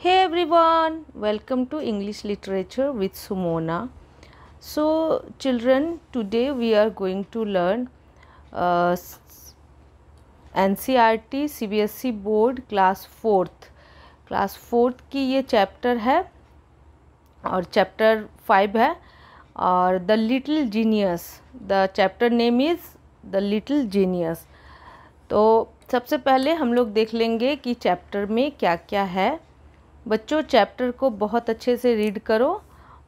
Hey everyone, welcome to English Literature with Sumona. So, children, today we are going to learn uh, NCRT CBSE board class fourth class fourth की ये chapter है और chapter five है और the little genius the chapter name is the little genius तो सबसे पहले हम लोग देख लेंगे कि चैप्टर में क्या क्या है बच्चों चैप्टर को बहुत अच्छे से रीड करो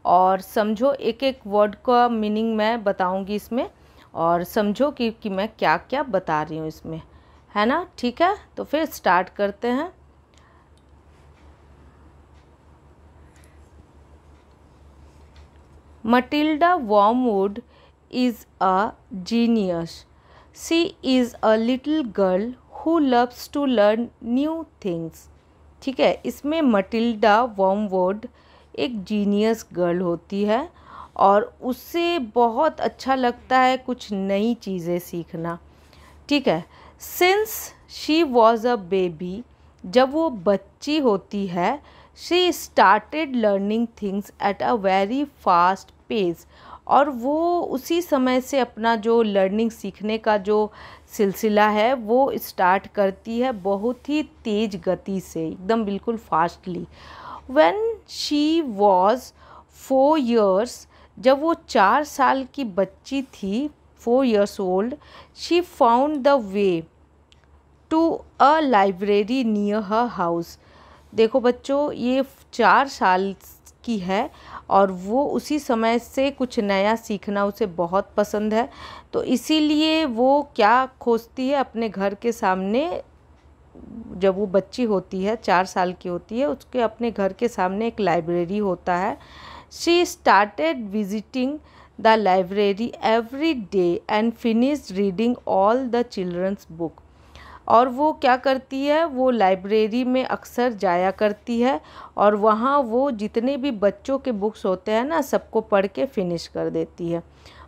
और समझो एक एक वर्ड का मीनिंग मैं बताऊँगी इसमें और समझो कि कि मैं क्या क्या बता रही हूँ इसमें। है ना? ठीक है? तो फिर स्टार्ट करते हैं। Matilda Wormwood is a genius she is a little girl who loves to learn new things ठीक है, इसमें मटिल्डा वॉमवर्ड एक जीनियस गर्ल होती है और उससे बहुत अच्छा लगता है कुछ नई चीज़ें सीखना। ठीक है since she was a baby जब वो बच्ची होती है she started learning things at a very fast pace और वो उसी समय से अपना जो लर्निंग सीखने का जो सिलसिला है, वो स्टार्ट करती है बहुत ही तेज़ गति से, एकदम बिल्कुल fastly when she was four years जब वो चार साल की बच्ची थी four years old she found the way to a library near her house देखो बच्चों, ये चार साल की है और वो उसी समय से कुछ नया सीखना उसे बहुत पसंद है। तो इसीलिए वो क्या खोजती है अपने घर के सामने, जब वो बच्ची होती है, चार साल की होती है, उसके अपने घर के सामने एक लाइब्रेरी होता है। She started visiting the library every day and finish reading all the children's book और वो क्या करती है, वो लाइब्रेरी में अक्सर जाया करती है और वहाँ वो जितने भी बच्चों के बुक्स होते हैं ना, सबको पढ़ के फिनिश कर देती है।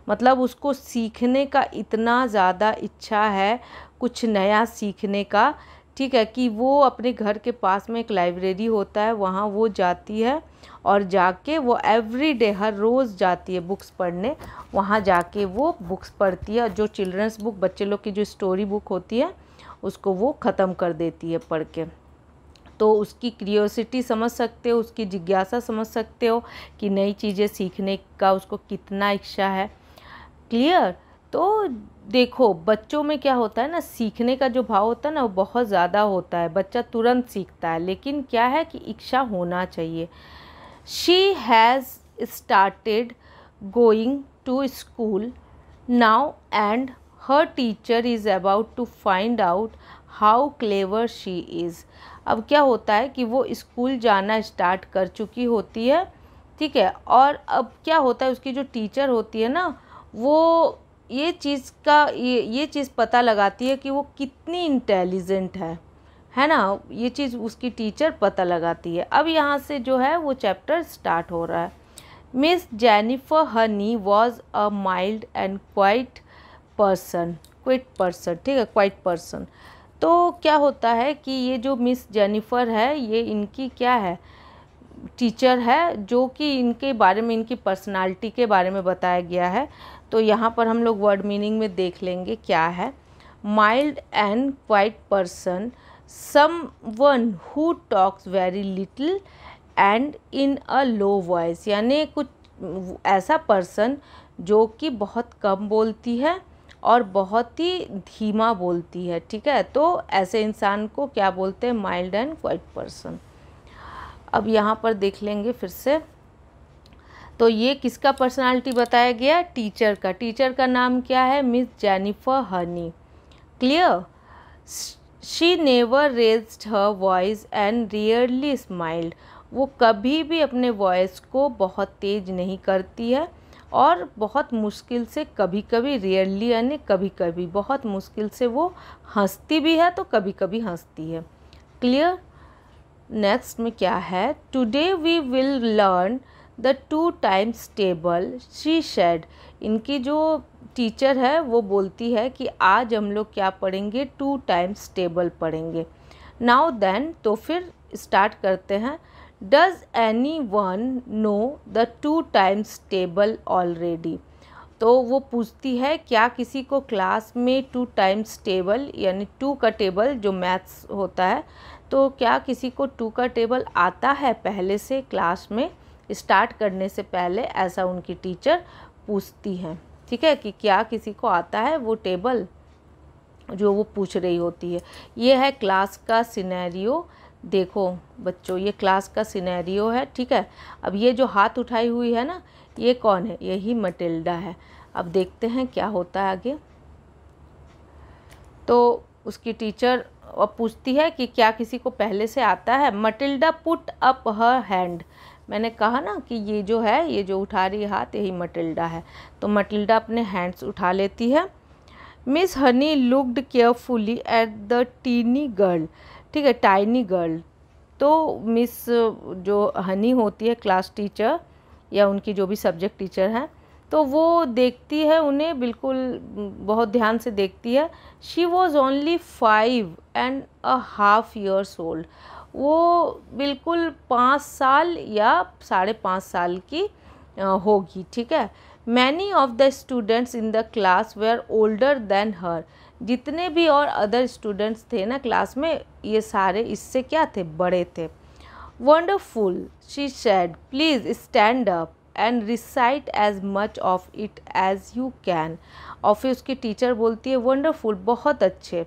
मतलब उसको सीखने का इतना ज़्यादा इच्छा है, कुछ नया सीखने का, ठीक है, कि वो अपने घर के पास में एक लाइब्रेरी होता है, वहाँ वो जाती है और जाके वो एवरी डे हर रोज़ जाती है बुक्स पढ़ने, वहाँ जाके वो बुक्स पढ़ती है। जो चिल्ड्रंस बुक बच्चे लोग की जो स्टोरी बुक होती है उसको वो ख़त्म कर देती है पढ़ के। तो उसकी क्रियोसिटी समझ सकते हो, उसकी जिज्ञासा समझ सकते हो कि नई चीज़ें सीखने का उसको कितना इच्छा है। क्लियर? तो देखो, बच्चों में क्या होता है ना, सीखने का जो भाव होता है ना, वो बहुत ज़्यादा होता है। बच्चा तुरंत सीखता है, लेकिन क्या है कि इच्छा होना चाहिए। She has started going to school now and her teacher is about to find out how clever she is अब क्या होता है कि वो स्कूल जाना स्टार्ट कर चुकी होती है, ठीक है? और अब क्या होता है, उसकी जो टीचर होती है ना, वो ये चीज़ का, ये ये चीज़ पता लगाती है कि वो कितनी इंटेलिजेंट है है ना? ये चीज़ उसकी टीचर पता लगाती है। अब यहाँ से जो है, वो चैप्टर स्टार्ट हो रहा है। Miss Jennifer Honey was a mild and quite person quit person ठीक है क्वाइट पर्सन तो क्या होता है कि ये जो मिस जेनिफर है, ये इनकी क्या है? टीचर है, जो कि इनके बारे में, इनकी पर्सनालिटी के बारे में बताया गया है. तो यहाँ पर हम लोग वर्ड मीनिंग में देख लेंगे क्या है. Mild and quite person some one who talks very little and in a low voice यानी कुछ ऐसा पर्सन जो कि बहुत कम बोलती है और बहुत ही धीमा बोलती है, ठीक है? तो ऐसे इंसान को क्या बोलते हैं? Mild and quite person. अब यहाँ पर देख लेंगे फिर से। तो ये किसका पर्सनालिटी बताया गया? टीचर का। टीचर का नाम क्या है? Miss Jennifer Honey. Clear? She never raised her voice and rarely smiled. वो कभी भी अपने वॉइस को बहुत तेज नहीं करती है। और बहुत मुश्किल से कभी कभी रियरली यानी कभी कभी बहुत मुश्किल से वो हंसती भी है तो कभी कभी हंसती है। क्लियर नेक्स्ट में क्या है? Today we will learn the two times table she said इनकी जो टीचर है, वो बोलती है कि आज हम लोग क्या पढ़ेंगे? टू टाइम्स टेबल पढ़ेंगे। नाउ देन तो फिर स्टार्ट करते हैं। Does anyone know the two times table already तो वो पूछती है, क्या किसी को क्लास में टू टाइम्स टेबल यानी टू का टेबल जो मैथ्स होता है तो क्या किसी को टू का टेबल आता है पहले से क्लास में? स्टार्ट करने से पहले, ऐसा उनकी टीचर पूछती हैं। ठीक है कि क्या किसी को आता है वो टेबल जो वो पूछ रही होती है। ये है क्लास का सिनेरियो देखो बच्चों, ये क्लास का सिनेरियो है, ठीक है? अब ये जो हाथ उठाई हुई है ना, ये कौन है? यही मटिल्डा है। अब देखते हैं क्या होता है आगे। तो उसकी टीचर अब पूछती है कि क्या किसी को पहले से आता है? Matilda put up her hand मैंने कहा ना कि ये जो है, ये जो उठा रही हाथ, यही मटिल्डा है। तो मटिल्डा अपने हैंड्स उठा लेती है। Miss Honey looked carefully at the teeny girl ठीक है टाइनी गर्ल तो मिस जो हनी होती है क्लास टीचर या उनकी जो भी सब्जेक्ट टीचर हैं तो वो देखती है उन्हें, बिल्कुल बहुत ध्यान से देखती है। She was only five and a half years old वो बिल्कुल पाँच साल या साढ़े पाँच साल की होगी, ठीक है। Many of the students in the class were older than her जितने भी और अदर स्टूडेंट्स थे ना क्लास में, ये सारे इससे क्या थे? बड़े थे। Wonderful she said please stand up and recite as much of it as you can और फिर उसकी टीचर बोलती है वंडरफुल बहुत अच्छे।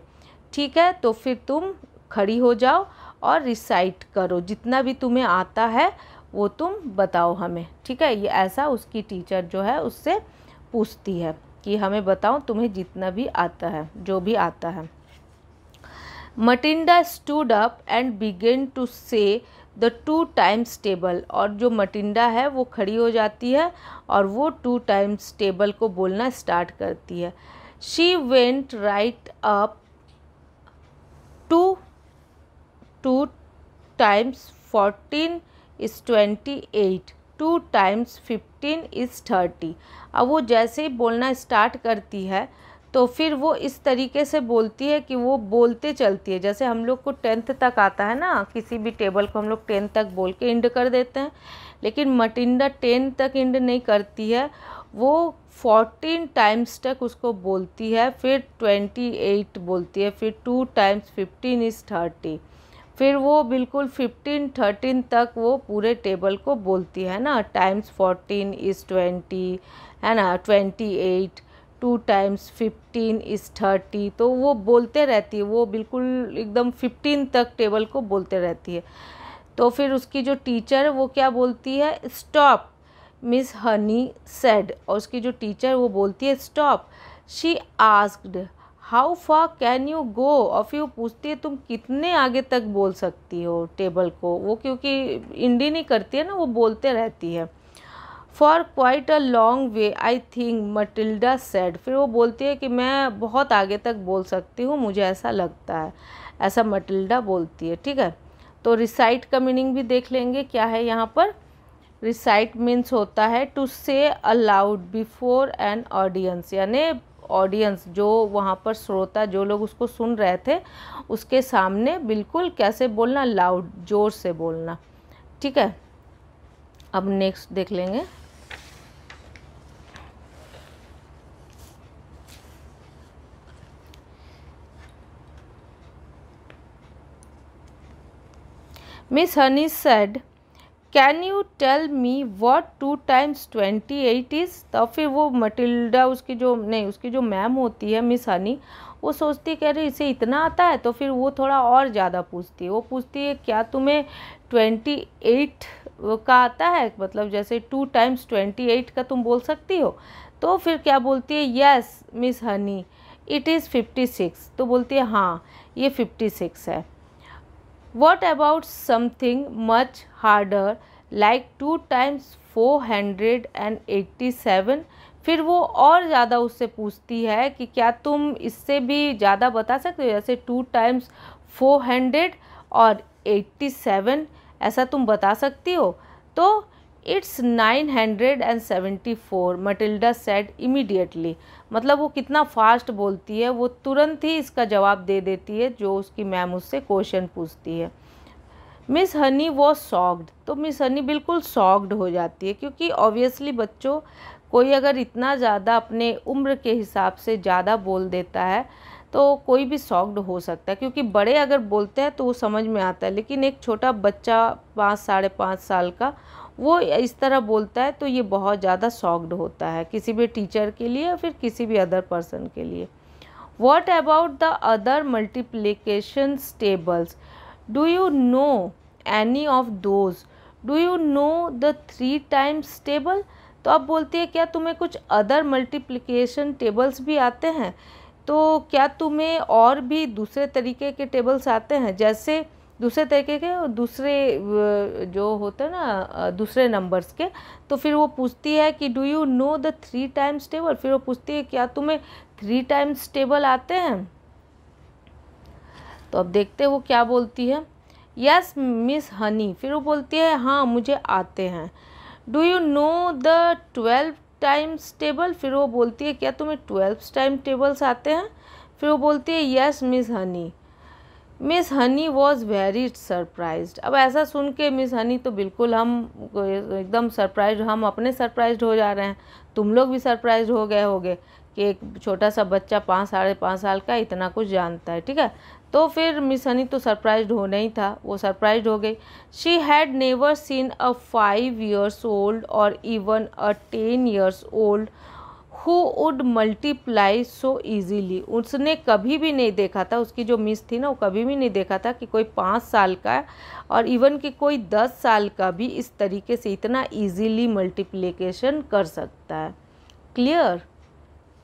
ठीक है तो फिर तुम खड़ी हो जाओ और रिसाइट करो। जितना भी तुम्हें आता है वो तुम बताओ हमें, ठीक है? ये ऐसा उसकी टीचर जो है, उससे पूछती है कि हमें बताओ तुम्हें जितना भी आता है, जो भी आता है। Matilda stood up and began to say the two times table और जो मटिंडा है, वो खड़ी हो जाती है और वो टू टाइम्स टेबल को बोलना स्टार्ट करती है। She went right up to two times fourteen is twenty eight two times fifteen is thirty अब वो जैसे ही बोलना स्टार्ट करती है तो फिर वो इस तरीके से बोलती है कि वो बोलते चलती है। जैसे हम लोग को टेंथ तक आता है ना, किसी भी टेबल को हम लोग टेंथ तक बोल के इंड कर देते हैं, लेकिन मटिंडा टेन तक इंड नहीं करती है। वो फोर्टीन टाइम्स तक उसको बोलती है, फिर ट्वेंटी एट बोलती है, फिर two times fifteen is thirty फिर वो बिल्कुल फिफ्टीन थर्टीन तक वो पूरे टेबल को बोलती है ना? टाइम्स फोर्टीन इज़ ट्वेंटी है ना? Twenty eight two times fifteen is thirty तो वो बोलते रहती है, वो बिल्कुल एकदम फिफ्टीन तक टेबल को बोलते रहती है। तो फिर उसकी जो टीचर है, वो क्या बोलती है? स्टॉप मिस हनी सेड और उसकी जो टीचर वो बोलती है stop she asked how far can you go और फिर वो पूछती है, तुम कितने आगे तक बोल सकती हो टेबल को? वो क्योंकि इंडी नहीं करती है ना, वो बोलते रहती है। For quite a long way I think Matilda said फिर वो बोलती है कि मैं बहुत आगे तक बोल सकती हूँ, मुझे ऐसा लगता है। ऐसा मटिल्डा बोलती है, ठीक है? तो रिसाइट का मीनिंग भी देख लेंगे, क्या है यहाँ पर? रिसाइट मीन्स होता है to say aloud before an audience यानी ऑडियंस जो वहाँ पर श्रोता जो लोग उसको सुन रहे थे उसके सामने बिल्कुल कैसे बोलना लाउड ज़ोर से बोलना। ठीक है? अब नेक्स्ट देख लेंगे। Miss Honey said, can you tell me what two times twenty eight is तो फिर वो मटिल्डा उसकी जो, नहीं, उसकी जो मैम होती है मिस हनी वो सोचती कह रही इसे इतना आता है तो फिर वो थोड़ा और ज़्यादा पूछती है। वो पूछती है, क्या तुम्हें ट्वेंटी एट का आता है? मतलब जैसे टू टाइम्स ट्वेंटी एट का तुम बोल सकती हो? तो फिर क्या बोलती है? Yes Miss Honey it is fifty six तो बोलती है हाँ ये फिफ्टी सिक्स है। What about something much harder like two times four hundred and eighty seven फिर वो और ज़्यादा उससे पूछती है कि क्या तुम इससे भी ज़्यादा बता सकते हो? जैसे टू टाइम्स फोर हंड्रेड और एट्टी सेवन ऐसा तुम बता सकती हो? तो it's nine hundred and seventy four Matilda said immediately मतलब वो कितना फास्ट बोलती है, वो तुरंत ही इसका जवाब दे देती है, जो उसकी मैम उससे क्वेश्चन पूछती है। मिस हनी वो सॉक्ड तो मिस हनी बिल्कुल सॉक्ड हो जाती है, क्योंकि ऑब्वियसली बच्चों कोई अगर इतना ज़्यादा अपने उम्र के हिसाब से ज़्यादा बोल देता है तो कोई भी सॉक्ड हो सकता है, क्योंकि बड़े अगर बोलते हैं तो वो समझ में आता है। लेकिन एक छोटा बच्चा पाँच, साढ़े पाँच साल का वो इस तरह बोलता है तो ये बहुत ज़्यादा सॉक्ड होता है किसी भी टीचर के लिए या फिर किसी भी अदर पर्सन के लिए। What about the other multiplication tables do you know any of those do you know the three times table तो अब बोलती है, क्या तुम्हें कुछ अदर मल्टीप्लिकेशन टेबल्स भी आते हैं? तो क्या तुम्हें और भी दूसरे तरीके के टेबल्स आते हैं? जैसे दूसरे तरीके के और दूसरे जो होते हैं ना दूसरे नंबर्स के तो फिर वो पूछती है कि do you know the three times table फिर वो पूछती है, क्या तुम्हें थ्री टाइम्स टेबल आते हैं? तो अब देखते हैं वो क्या बोलती है। यस मिस हनी फिर वो बोलती है हाँ मुझे आते हैं। Do you know the twelve times table फिर वो बोलती है, क्या तुम्हें ट्वेल्व टाइम टेबल्स आते हैं? फिर वो बोलती है yes Miss Honey Miss Honey was very surprise अब ऐसा सुन के मिस हनी तो बिल्कुल हम, एकदम सरप्राइज़ हम अपने सरप्राइज़ हो जा रहे हैं। तुम लोग भी सरप्राइज़ हो गए होगे कि एक छोटा सा बच्चा पाँच साढ़े पाँच साल का इतना कुछ जानता है, ठीक है? तो फिर मिस हनी तो सरप्राइज़ हो नहीं था, वो सरप्राइज़ हो गई। She had never seen a five years old और even a ten years old who would multiply so easily उसने कभी भी नहीं देखा था, उसकी जो मिस थी ना, वो कभी भी नहीं देखा था कि कोई पाँच साल का और इवन कि कोई दस साल का भी इस तरीके से इतना ईजीली मल्टीप्लिकेशन कर सकता है। क्लियर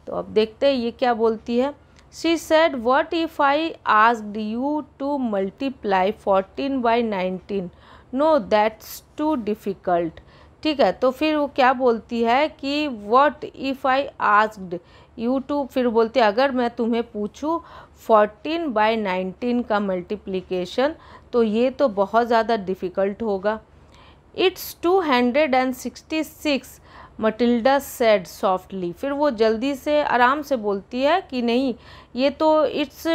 तो अब देखते हैं ये क्या बोलती है। She said what if I asked you to multiply fourteen by nineteen no that's too difficult ठीक है तो फिर वो क्या बोलती है कि what if I asked you to फिर बोलती अगर मैं तुम्हें पूछूँ फोर्टीन बाई नाइनटीन का मल्टीप्लिकेशन तो ये तो बहुत ज़्यादा डिफ़िकल्ट होगा। It's two hundred and sixty six Matilda said softly फिर वो जल्दी से, आराम से बोलती है कि नहीं, ये तो it's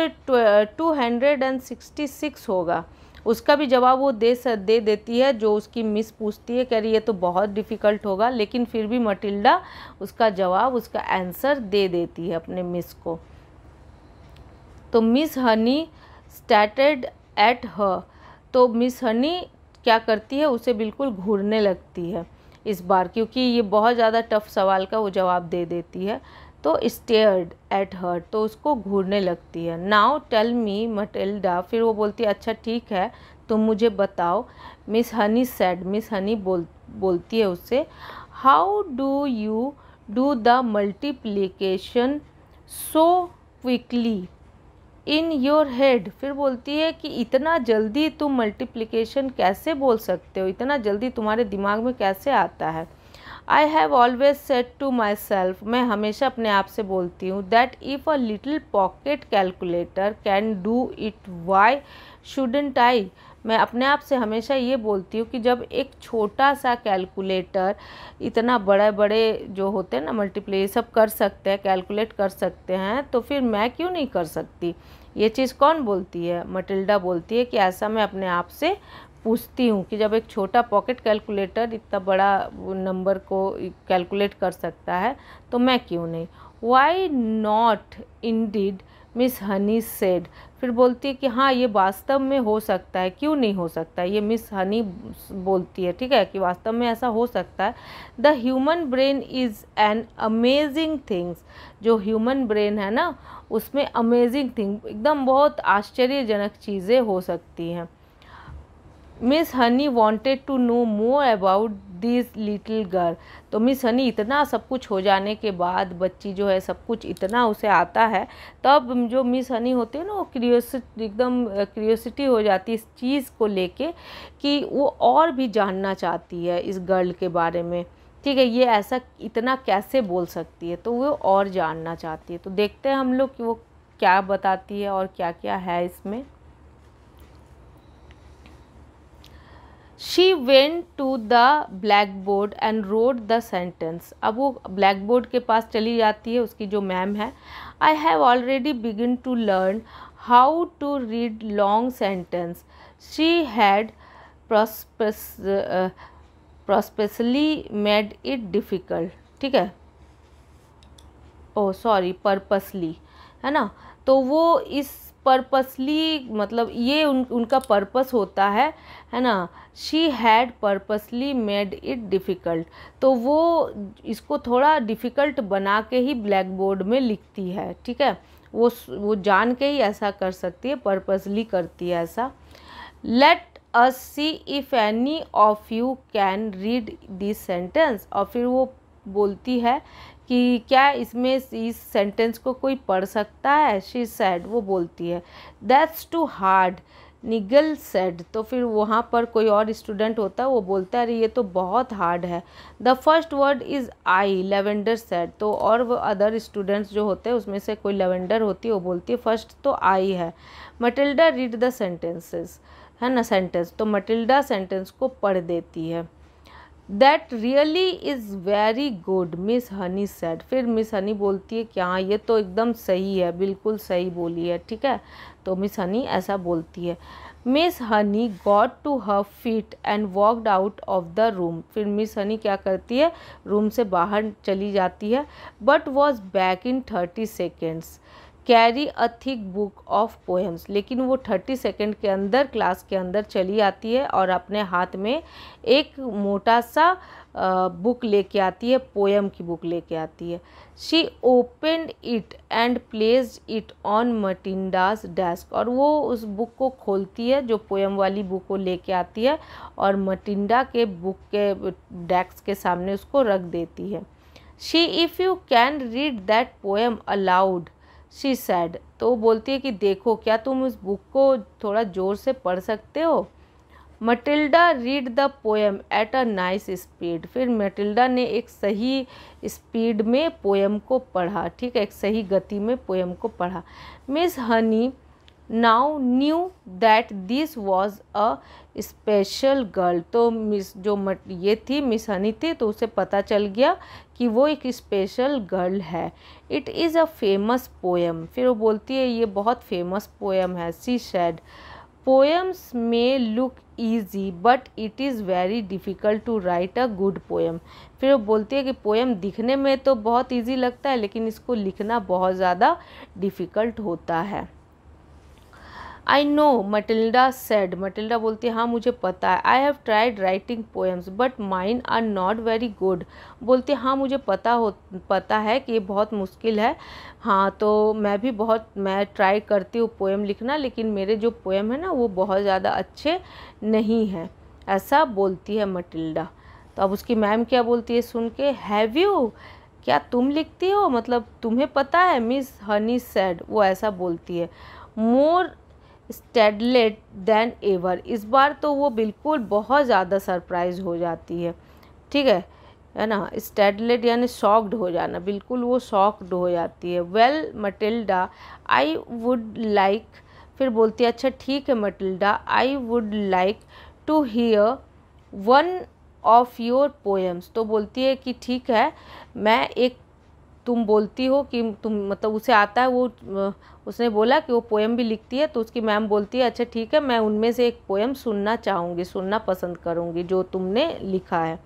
two hundred and sixty six होगा। उसका भी जवाब वो दे दे देती है, जो उसकी मिस पूछती है, कह रही है तो बहुत डिफ़िकल्ट होगा। लेकिन फिर भी मटिल्डा उसका जवाब, उसका आंसर दे देती है अपने मिस को। तो मिस हनी स्टैटेड एट ह तो मिस हनी क्या करती है? उसे बिल्कुल घूरने लगती है इस बार, क्योंकि ये बहुत ज़्यादा टफ सवाल का वो जवाब दे देती है। तो स्टेयर्ड एट हर तो उसको घूरने लगती है। नाउ टेल मी मटिल्डा फिर वो बोलती है अच्छा ठीक है, तुम मुझे बताओ। Miss Honey said Miss Honey बोल, बोलती है उससे how do you do the multiplication so quickly in your head फिर बोलती है कि, इतना जल्दी तुम मल्टीप्लिकेशन कैसे बोल सकते हो? इतना जल्दी तुम्हारे दिमाग में कैसे आता है? I have always said to myself मैं हमेशा अपने आप से बोलती हूँ that if a little pocket calculator can do it why shouldn't I मैं अपने आप से हमेशा ये बोलती हूँ कि जब एक छोटा सा कैलकुलेटर इतना बड़े बड़े जो होते हैं ना मल्टीप्ले सब कर सकते हैं कैलकुलेट कर सकते हैं तो फिर मैं क्यों नहीं कर सकती? ये चीज़ कौन बोलती है? मटिल्डा बोलती है कि ऐसा मैं अपने आप से पूछती हूँ कि जब एक छोटा पॉकेट कैलकुलेटर इतना बड़ा नंबर को कैलकुलेट कर सकता है तो मैं क्यों नहीं? Why not indeed Miss Honey said फिर बोलती है कि हाँ ये वास्तव में हो सकता है। क्यों नहीं हो सकता? ये मिस हनी बोलती है, ठीक है, कि वास्तव में ऐसा हो सकता है। The human brain is an amazing things जो ह्यूमन ब्रेन है ना, उसमें अमेजिंग थिंग एकदम बहुत आश्चर्यजनक चीज़ें हो सकती हैं। Miss Honey wanted to know more about this little girl तो मिस हनी इतना सब कुछ हो जाने के बाद बच्ची जो है सब कुछ इतना उसे आता है। तब जो मिस हनी होती है ना, वो क्रियोसिटी एकदम क्रियोसिटी हो जाती है इस चीज़ को लेके कि वो और भी जानना चाहती है इस गर्ल के बारे में। ठीक है, ये ऐसा इतना कैसे बोल सकती है? तो वो और जानना चाहती है। तो देखते हैं हम लोग कि वो क्या बताती है और क्या क्या है इसमें। She went to the blackboard and wrote the sentence अब वो ब्लैक बोर्ड के पास चली जाती है, उसकी जो मैम है। I have already begin to learn how to read long sentence she had purposely made it difficult ठीक है? ओ सॉरी पर्पसली है ना? तो वो इस पर्पसली मतलब ये उन, उनका पर्पस होता है है ना? She had purposely made it difficult तो वो इसको थोड़ा डिफ़िकल्ट बना के ही ब्लैक बोर्ड में लिखती है, ठीक है? वो वो जान के ही ऐसा कर सकती है पर्पसली करती है ऐसा। Let us see if any of you can read this sentence और फिर वो बोलती है कि क्या इसमें इस सेंटेंस को कोई पढ़ सकता है? शी सैड वो बोलती है that's too hard Nigel said तो फिर वहाँ पर कोई और स्टूडेंट होता है वो बोलता है, अरे, ये तो बहुत हार्ड है। The first word is I Lavender said तो और वो अदर स्टूडेंट्स जो होते हैं, उसमें से कोई लेवेंडर होती है, वो बोलती है फ़र्स्ट तो आई है। मटिल्डा रीड द सेंटेंसेस है ना सेंटेंस तो मटिल्डा सेंटेंस को पढ़ देती है। That really is very good Miss Honey said फिर मिस हनी बोलती है कि हाँ ये तो एकदम सही है? बिल्कुल सही बोली है, ठीक है? तो मिस हनी ऐसा बोलती है। Miss Honey got to her feet and walked out of the room फिर मिस हनी क्या करती है? रूम से बाहर चली जाती है but was back in thirty seconds carry a thick book of poems लेकिन वो थर्टी सेकेंड के अंदर क्लास के अंदर चली आती है और अपने हाथ में एक मोटा सा बुक लेके आती है पोएम की बुक लेके आती है। She opened it and placed it on Matilda's desk और वो उस बुक को खोलती है, जो पोएम वाली बुक को लेके आती है और मटिंडा के बुक के डेस्क के सामने उसको रख देती है। She if you can read that poem aloud she said तो वो बोलती है कि देखो, क्या तुम उस बुक को थोड़ा ज़ोर से पढ़ सकते हो? Matilda read the poem at a nice speed फिर मटिल्डा ने एक सही स्पीड में पोएम को पढ़ा, ठीक है? एक सही गति में पोएम को पढ़ा। Miss Honey now knew that this was a special girl. तो मिस, जो मट, ये थी मिस हनी थी तो उसे पता चल गया कि वो एक स्पेशल गर्ल है। It is a famous poem फिर वो बोलती है, ये बहुत फ़ेमस पोएम है she said poems may look easy but it is very difficult to write a good poem फिर वो बोलती है कि पोएम दिखने में तो बहुत ईजी लगता है, लेकिन इसको लिखना बहुत ज़्यादा डिफ़िकल्ट होता है। I know Matilda said Matilda बोलती है हाँ मुझे पता है। I have tried writing poems but mine are not very good बोलती है हाँ मुझे पता हो, पता है कि ये बहुत मुश्किल है। हाँ तो मैं भी बहुत, मैं ट्राई करती हूँ पोएम लिखना, लेकिन मेरे जो पोएम है ना, वो बहुत ज़्यादा अच्छे नहीं हैं। ऐसा बोलती है मटिल्डा तो अब उसकी मैम क्या बोलती है सुन के? हैव यू क्या तुम लिखती हो? मतलब तुम्हें पता है? मिस हनी सैड वो ऐसा बोलती है। More startled than ever. इस बार तो वो बिल्कुल बहुत ज़्यादा सरप्राइज़ हो जाती है। ठीक है? है ना? स्टेडलेट यानी शॉक्ड हो जाना, बिल्कुल वो शॉक्ड हो जाती है। Well, Matilda, I would like, फिर बोलती है अच्छा ठीक है, Matilda, I would like to hear one of your poems. तो बोलती है कि, ठीक है, मैं एक तुम बोलती हो कि तुम मतलब उसे आता है वो उसने बोला कि वो पोएम भी लिखती है तो उसकी मैम बोलती है अच्छा ठीक है, मैं उनमें से एक पोएम सुनना चाहूँगी, सुनना पसंद करूँगी, जो तुमने लिखा है।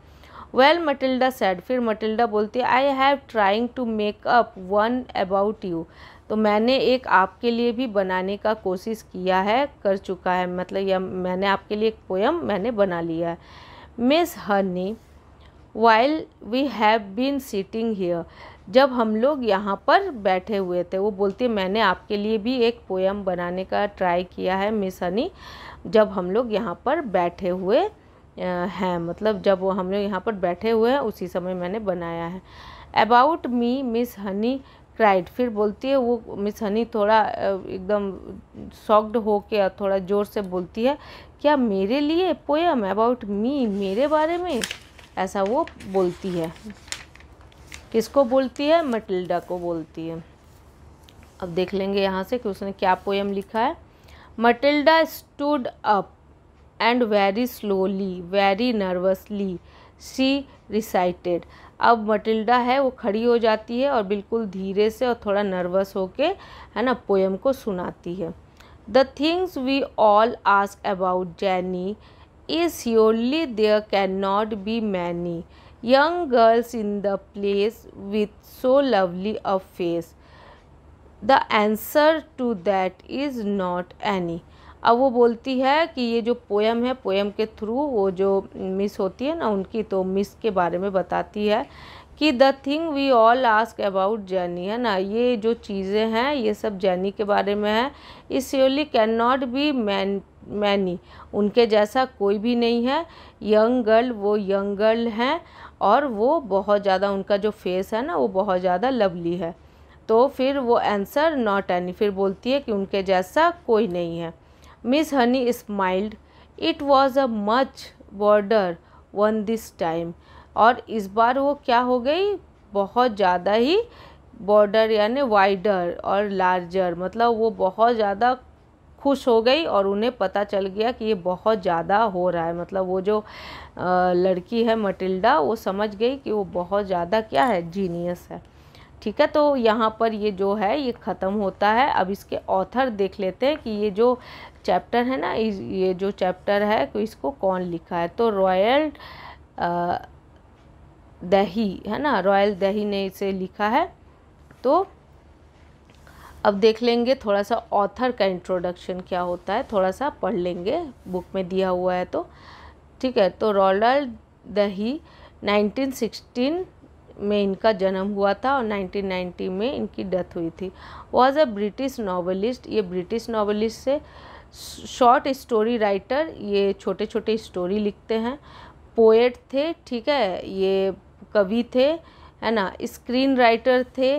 वेल मटिल्डा सैड फिर मटिल्डा बोलती है I have trying to make up one about you तो मैंने एक आपके लिए भी बनाने का कोशिश किया है, कर चुका है मतलब यह मैंने आपके लिए एक पोएम मैंने बना लिया है। Miss Honey while we have been sitting here जब हम लोग यहाँ पर बैठे हुए थे, वो बोलती है मैंने आपके लिए भी एक पोएम बनाने का ट्राई किया है मिस हनी जब हम लोग यहाँ पर बैठे हुए हैं मतलब जब वो हम लोग यहाँ पर बैठे हुए हैं, उसी समय मैंने बनाया है। About me Miss Honey cried फिर बोलती है, वो मिस हनी थोड़ा एकदम सॉक्ड हो के थोड़ा ज़ोर से बोलती है, क्या मेरे लिए पोएम अबाउट मी मेरे बारे में? ऐसा वो बोलती है। किसको बोलती है? मटिल्डा को बोलती है। अब देख लेंगे यहाँ से कि उसने क्या पोएम लिखा है। Matilda stood up and very slowly very nervously she recited अब मटिल्डा है, वो खड़ी हो जाती है और बिल्कुल धीरे से और थोड़ा नर्वस होके, है ना पोएम को सुनाती है। The things we all ask about Jenny is surely can cannot be many young girls in the place with so lovely a face. The answer to that is not any. अब वो बोलती है कि ये जो पोएम है poem के through वो जो मिस होती है ना, उनकी तो मिस के बारे में बताती है कि the thing we all ask about journey है ना, ये जो चीज़ें हैं, ये सब जर्नी के बारे में है इस surely can not be man many उनके जैसा कोई भी नहीं है यंग गर्ल वो यंग गर्ल हैं और वो बहुत ज़्यादा उनका जो फेस है ना, वो बहुत ज़्यादा लवली है। तो फिर वो आंसर नॉट एनी फिर बोलती है कि उनके जैसा कोई नहीं है। Miss Honey smiled it was a much broader one this time और इस बार वो क्या हो गई? बहुत ज़्यादा ही बॉर्डर यानी वाइडर और लार्जर मतलब वो बहुत ज़्यादा खुश हो गई और उन्हें पता चल गया कि ये बहुत ज़्यादा हो रहा है। मतलब वो जो लड़की है मटिल्डा, वो समझ गई कि वो बहुत ज़्यादा क्या है? जीनियस है। ठीक है तो यहाँ पर ये जो है, ये ख़त्म होता है। अब इसके ऑथर देख लेते हैं कि ये जो चैप्टर है ना ये जो चैप्टर है तो इसको कौन लिखा है? तो रॉयल दही, है ना? रॉयल दही ने इसे लिखा है। तो अब देख लेंगे थोड़ा सा ऑथर का इंट्रोडक्शन क्या होता है थोड़ा सा पढ़ लेंगे बुक में दिया हुआ है तो। ठीक है तो रॉयल दही 1916 में इनका जन्म हुआ था और 1990 में इनकी डेथ हुई थी। वॉज़ अ ब्रिटिश नावलिस्ट ये ब्रिटिश नावलिस्ट से शॉर्ट स्टोरी राइटर ये छोटे छोटे स्टोरी लिखते हैं। पोएट थे, ठीक है, ये कवि थे, है ना स्क्रीन राइटर थे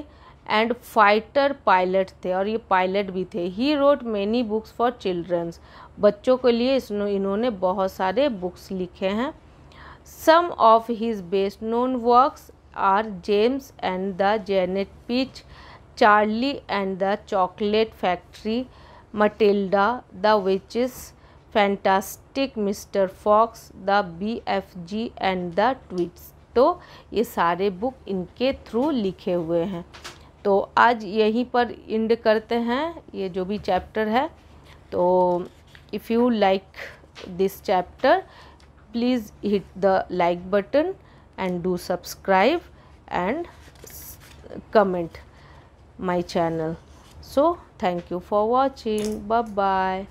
एंड फाइटर पायलट थे और ये पायलट भी थे। He wrote many books for children's बच्चों के लिए इन्होंने बहुत सारे बुक्स लिखे हैं। Some of his best known works are James and the giant peach Charlie and the chocolate factory Matilda the witches fantastic Mr Fox the B F G and the twits तो ये सारे book इनके through लिखे हुए हैं। तो आज यहीं पर इंड करते हैं। ये जो भी चैप्टर है तो if you like this chapter please hit the like button and do subscribe and comment my channel so thank you for watching bye